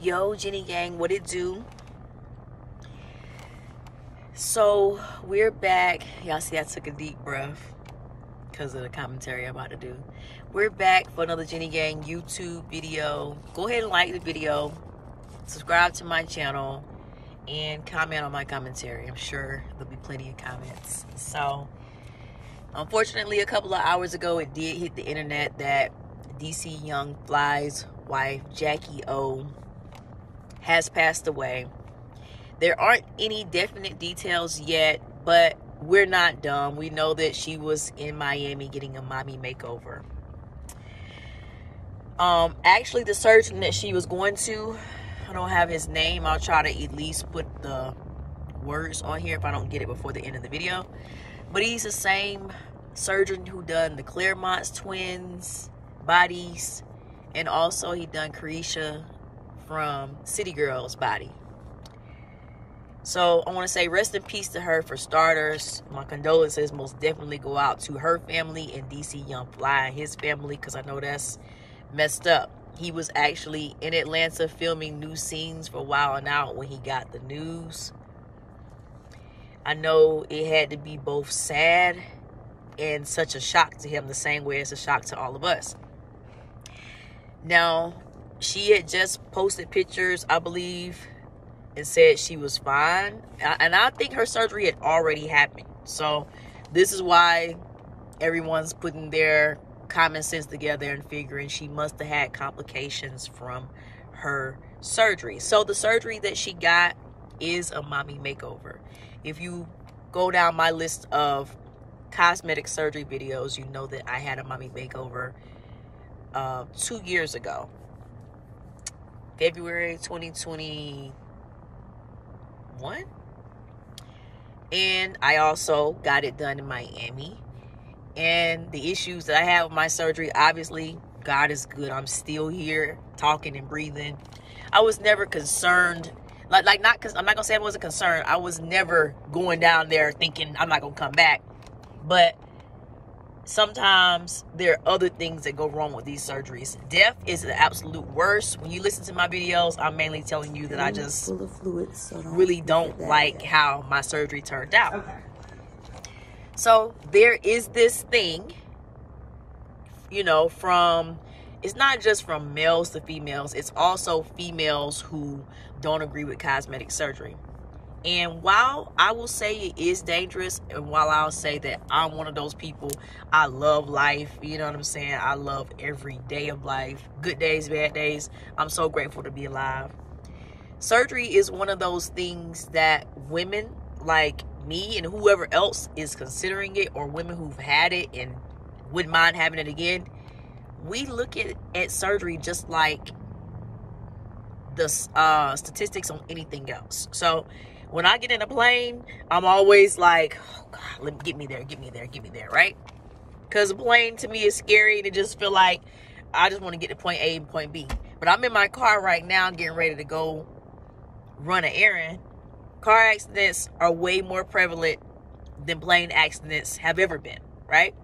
Yo, Jenny Gang, what it do? So we're back. Y'all see, I took a deep breath because of the commentary I'm about to do. We're back for another Jenny Gang YouTube video. Go ahead and like the video, subscribe to my channel, and comment on my commentary. I'm sure there'll be plenty of comments. So, unfortunately, a couple of hours ago, it did hit the internet that DC Young Fly's wife, Jackie O, has passed away. There aren't any definite details yet, but we're not dumb. We know that she was in Miami getting a mommy makeover. Um, actually, the surgeon that she was going to, I don't have his name. I'll try to at least put the words on here if I don't get it before the end of the video. But he's the same surgeon who done the Clermont's twins bodies, and also he done Caresha from City Girls body. So I want to say rest in peace to her for starters. My condolences most definitely go out to her family and DC Young Fly and his family because I know that's messed up. He was actually in Atlanta filming new scenes for Wild Out when he got the news. I know it had to be both sad and such a shock to him the same way it's a shock to all of us. Now, she had just posted pictures, I believe, and said she was fine. And I think her surgery had already happened. So this is why everyone's putting their common sense together and figuring she must have had complications from her surgery. So the surgery that she got is a mommy makeover. If you go down my list of cosmetic surgery videos, you know that I had a mommy makeover uh, two years ago. February 2021. And I also got it done in Miami. And the issues that I have with my surgery, obviously, God is good. I'm still here talking and breathing. I was never concerned. Like, like not because I'm not gonna say I wasn't concerned. I was never going down there thinking I'm not gonna come back. But sometimes there are other things that go wrong with these surgeries. Death is the absolute worst. When you listen to my videos, I'm mainly telling you that I just fluids, so don't really don't like how my surgery turned out. Okay. So there is this thing, you know, from it's not just from males to females, it's also females who don't agree with cosmetic surgery. And while I will say it is dangerous, and while I'll say that I'm one of those people, I love life. You know what I'm saying? I love every day of life. Good days, bad days. I'm so grateful to be alive. Surgery is one of those things that women like me and whoever else is considering it, or women who've had it and wouldn't mind having it again, we look at, at surgery just like the uh, statistics on anything else. So when I get in a plane, I'm always like, oh God, let me get me there, get me there, get me there, right? Because a plane to me is scary to just feel like I just want to get to point A and point B. But I'm in my car right now getting ready to go run an errand. Car accidents are way more prevalent than plane accidents have ever been, right?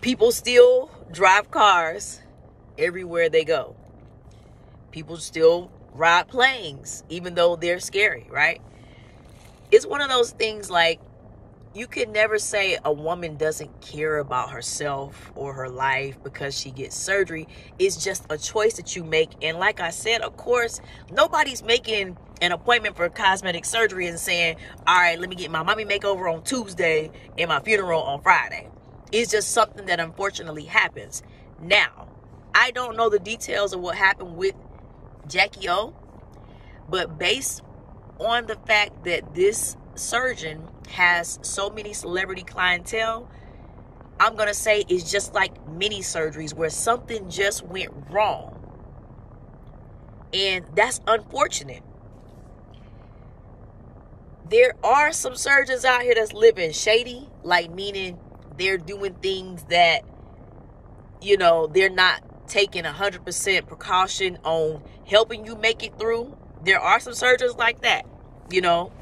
People still drive cars everywhere they go. People still ride planes, even though they're scary, right? It's one of those things like you can never say a woman doesn't care about herself or her life because she gets surgery. It's just a choice that you make. And like I said, of course, nobody's making an appointment for cosmetic surgery and saying, all right, let me get my mommy makeover on Tuesday and my funeral on Friday. It's just something that unfortunately happens. Now, I don't know the details of what happened with Jackie O. But based on the fact that this surgeon has so many celebrity clientele, I'm going to say it's just like mini surgeries where something just went wrong. And that's unfortunate. There are some surgeons out here that's living shady, like meaning they're doing things that, you know, they're not taking 100% precaution on helping you make it through. There are some surgeons like that, you know,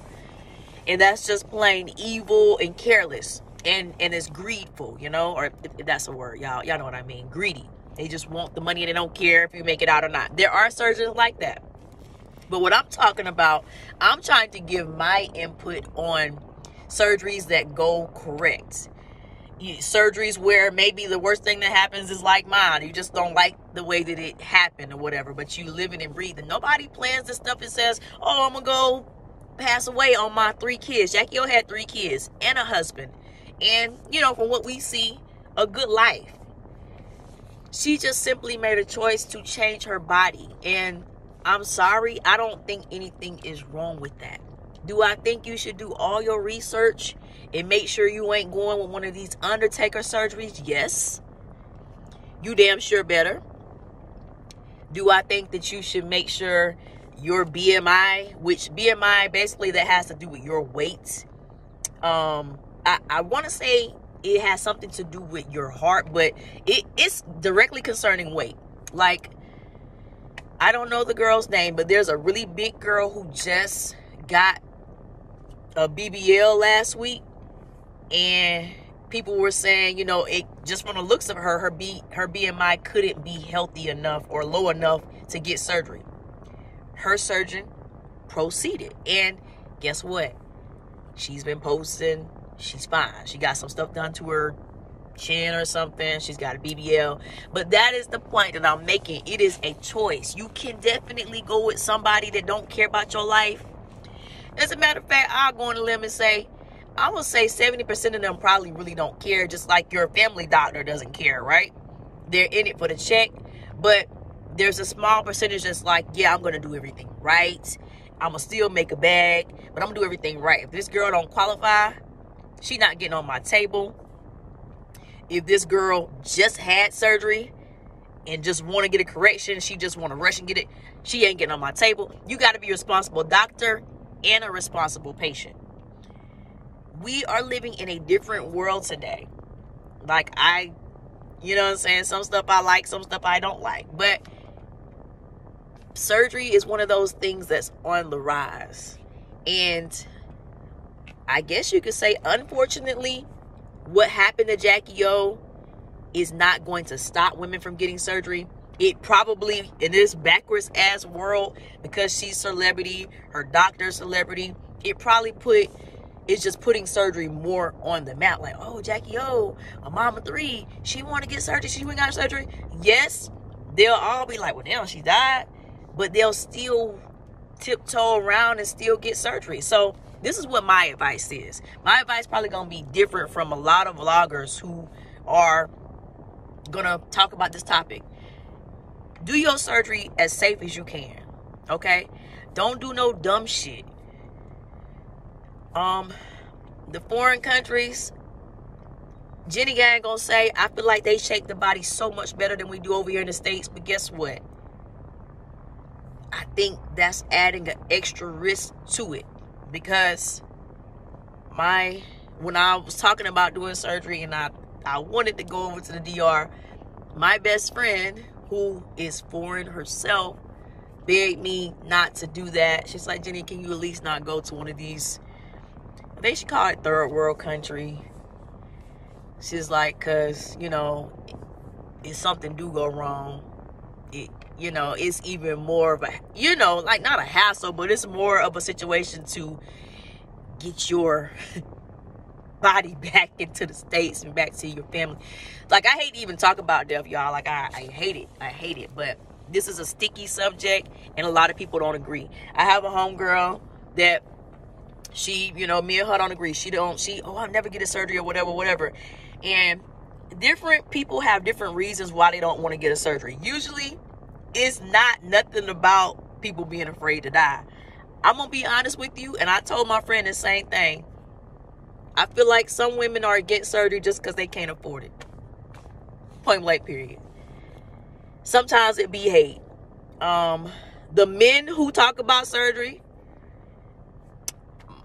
and that's just plain evil and careless and and it's greedful, you know, or if, if that's a word, y'all y'all know what I mean, greedy. They just want the money and they don't care if you make it out or not. There are surgeons like that. But what I'm talking about, I'm trying to give my input on surgeries that go correct. Surgeries where maybe the worst thing that happens is like mine. You just don't like the way that it happened or whatever, but you living and breathing. Nobody plans this stuff and says, oh, I'm going to go pass away on my three kids. Jackie O had three kids and a husband. And, you know, from what we see, a good life. She just simply made a choice to change her body. And I'm sorry, I don't think anything is wrong with that. Do I think you should do all your research and make sure you ain't going with one of these undertaker surgeries? Yes. You damn sure better. Do I think that you should make sure your BMI, which BMI basically that has to do with your weight. Um, I, I want to say it has something to do with your heart, but it, it's directly concerning weight. Like I don't know the girl's name, but there's a really big girl who just got a BBL last week, and people were saying, you know, it just from the looks of her, her B her BMI couldn't be healthy enough or low enough to get surgery. Her surgeon proceeded, and guess what? She's been posting. She's fine. She got some stuff done to her chin or something. She's got a BBL. But that is the point that I'm making. It is a choice. You can definitely go with somebody that don't care about your life. As a matter of fact, I'll go on a limb and say, I would say 70% of them probably really don't care, just like your family doctor doesn't care, right? They're in it for the check. But there's a small percentage that's like, yeah, I'm going to do everything right. I'm going to still make a bag, but I'm going to do everything right. If this girl don't qualify, she not getting on my table if this girl just had surgery and just want to get a correction, she just want to rush and get it, she ain't getting on my table. You got to be a responsible doctor and a responsible patient. We are living in a different world today. Like I, you know what I'm saying? Some stuff I like, some stuff I don't like. But surgery is one of those things that's on the rise. And I guess you could say, unfortunately, what happened to Jackie O is not going to stop women from getting surgery. It probably in this backwards ass world because she's celebrity, her doctor celebrity. It probably put it's just putting surgery more on the map. Like, oh, Jackie O, a mama three, she want to get surgery. She went got surgery. Yes, they'll all be like, well, damn, she died, but they'll still tiptoe around and still get surgery. So this is what my advice is. My advice probably gonna be different from a lot of vloggers who are gonna talk about this topic. Do your surgery as safe as you can. Okay? Don't do no dumb shit. Um, the foreign countries, Jenny Gang gonna say, I feel like they shake the body so much better than we do over here in the States. But guess what? I think that's adding an extra risk to it because my when I was talking about doing surgery and I I wanted to go over to the DR, my best friend who is foreign herself begged me not to do that. She's like, Jenny, can you at least not go to one of these? They should call it third world country. She's like, cause you know, if something do go wrong, it you know, it's even more of a, you know, like not a hassle, but it's more of a situation to get your body back into the States and back to your family. Like, I hate to even talk about death, y'all. Like, I, I hate it. I hate it. But this is a sticky subject, and a lot of people don't agree. I have a homegirl that she, you know, me and her don't agree. She don't, she, oh, I'll never get a surgery or whatever, whatever. And different people have different reasons why they don't want to get a surgery. Usually, it's not nothing about people being afraid to die. I'm gonna be honest with you, and I told my friend the same thing. I feel like some women are against surgery just because they can't afford it. Point blank, period. Sometimes it be hate. Um, the men who talk about surgery,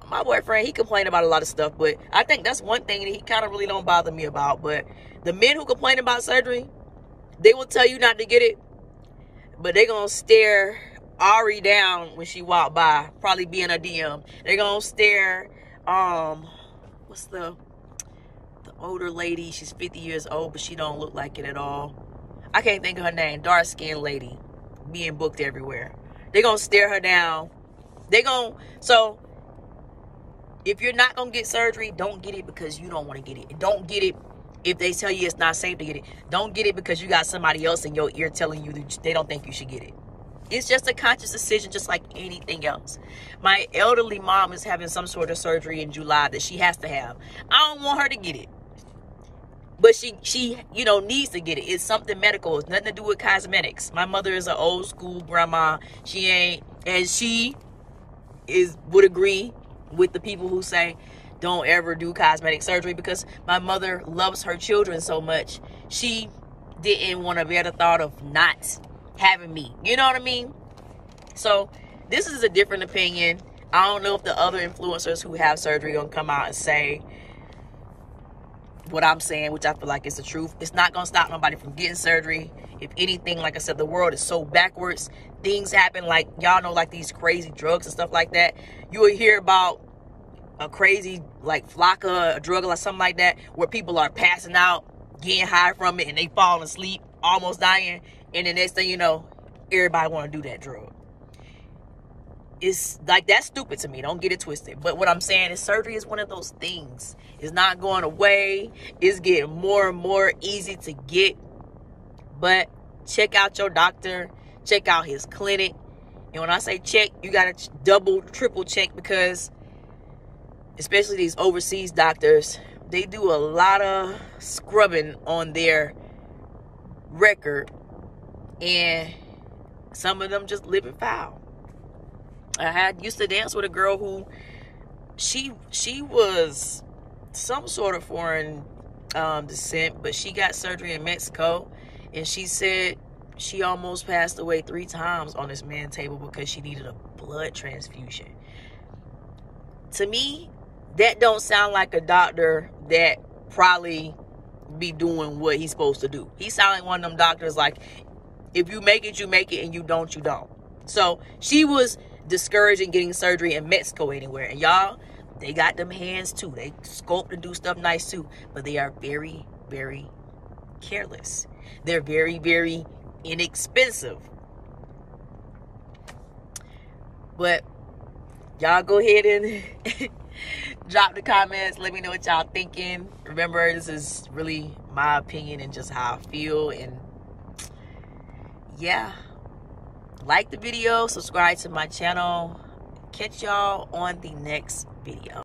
my boyfriend, he complained about a lot of stuff, but I think that's one thing that he kind of really don't bother me about. But the men who complain about surgery, they will tell you not to get it but they gonna stare Ari down when she walk by, probably be in a DM. They're gonna stare, um, what's the the older lady? She's 50 years old, but she don't look like it at all. I can't think of her name, dark skinned lady being booked everywhere. They're gonna stare her down. They're gonna so if you're not gonna get surgery, don't get it because you don't want to get it. Don't get it if they tell you it's not safe to get it. Don't get it because you got somebody else in your ear telling you that they don't think you should get it. It's just a conscious decision, just like anything else. My elderly mom is having some sort of surgery in July that she has to have. I don't want her to get it. But she, she, you know, needs to get it. It's something medical. It's nothing to do with cosmetics. My mother is an old school grandma. She ain't, and she is would agree with the people who say don't ever do cosmetic surgery because my mother loves her children so much. She didn't want to bear the thought of not having me. You know what I mean? So this is a different opinion. I don't know if the other influencers who have surgery gonna come out and say what I'm saying, which I feel like is the truth. It's not gonna stop nobody from getting surgery. If anything, like I said, the world is so backwards. Things happen like y'all know, like these crazy drugs and stuff like that. You will hear about a crazy like flakka, a drug or something like that, where people are passing out, getting high from it, and they fall asleep, almost dying, and the next thing you know, everybody want to do that drug. It's like that's stupid to me. Don't get it twisted. But what I'm saying is surgery is one of those things. It's not going away. It's getting more and more easy to get. But check out your doctor. Check out his clinic. And when I say check, you got to double, triple check because especially these overseas doctors, they do a lot of scrubbing on their record and some of them just living foul. I had used to dance with a girl who she she was some sort of foreign um, descent, but she got surgery in Mexico, and she said she almost passed away three times on this man table because she needed a blood transfusion. To me, that don't sound like a doctor that probably be doing what he's supposed to do. He sound like one of them doctors like if you make it, you make it, and you don't, you don't. So she was discouraging getting surgery in Mexico anywhere. And y'all, they got them hands too. They sculpt and do stuff nice too. But they are very, very careless. They're very, very inexpensive. But y'all go ahead and drop the comments. Let me know what y'all thinking. Remember, this is really my opinion and just how I feel. And yeah. Like the video subscribe to my channel. Catch y'all on the next video